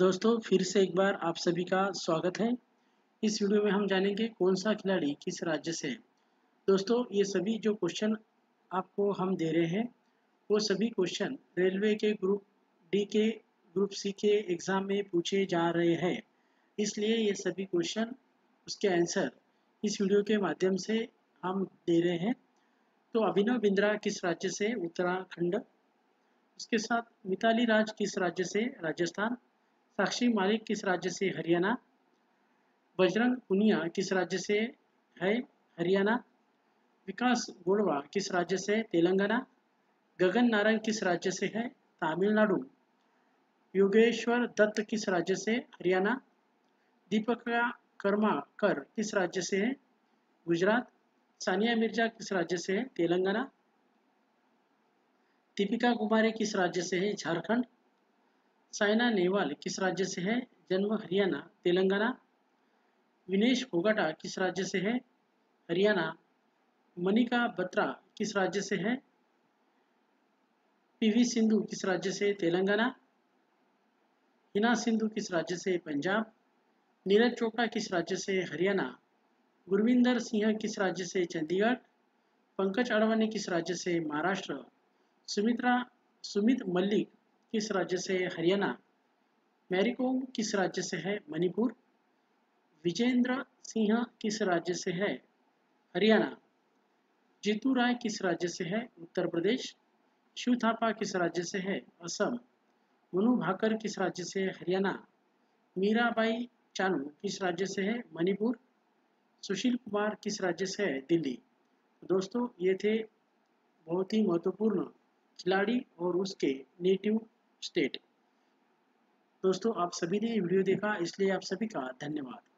दोस्तों, फिर से एक बार आप सभी का स्वागत है। इस वीडियो में हम जानेंगे कौन सा खिलाड़ी किस राज्य से है। दोस्तों, ये सभी जो क्वेश्चन आपको हम दे रहे हैं, वो सभी क्वेश्चन रेलवे के ग्रुप डी के ग्रुप सी के एग्ज़ाम में पूछे जा रहे हैं। इसलिए ये सभी क्वेश्चन उसके आंसर इस वीडियो के माध्यम से हम दे रहे हैं। तो अभिनव बिंद्रा किस राज्य से, उत्तराखंड? उसके साथ मिताली राज किस राज्य से, राजस्थान? साक्षी मालिक किस राज्य से? हरियाणा। बजरंग पुनिया किस राज्य से है? हरियाणा। विकास गोड़वा किस राज्य से? तेलंगाना। गगन नारंग किस राज्य से है? तमिलनाडु। योगेश्वर दत्त किस राज्य से? हरियाणा। दीपका कर्माकर किस राज्य से है? गुजरात। सानिया मिर्ज़ा किस राज्य से है? तेलंगाना। दीपिका कुमारी किस राज्य से है? झारखंड। साइना नेहवाल किस राज्य से है? जन्म हरियाणा, तेलंगाना। विनेश फोगाटा किस राज्य से है? हरियाणा। मनिका बत्रा किस राज्य से है? पीवी सिंधु किस राज्य से? तेलंगाना। हिना सिंधु किस राज्य से? पंजाब। नीरज चोपड़ा किस राज्य से? हरियाणा। गुरविंदर सिंह किस राज्य से? चंडीगढ़। पंकज अडवाणी किस राज्य से? महाराष्ट्र। सुमित्रा सुमित मल्लिक किस राज्य से है? हरियाणा। मैरीकोम किस राज्य से है? मणिपुर। विजेंद्र सिंह किस राज्य से है? हरियाणा। जीतू राय किस राज्य से है? उत्तर प्रदेश। शिव थापा किस राज्य से है? असम। मनु भाकर किस राज्य से है? हरियाणा। मीराबाई चानू किस राज्य से है? मणिपुर। सुशील कुमार किस राज्य से है? दिल्ली। दोस्तों, ये थे बहुत ही महत्वपूर्ण खिलाड़ी और उसके नेटिव स्टेट। दोस्तों आप सभी ने वीडियो देखा इसलिए आप सभी का धन्यवाद।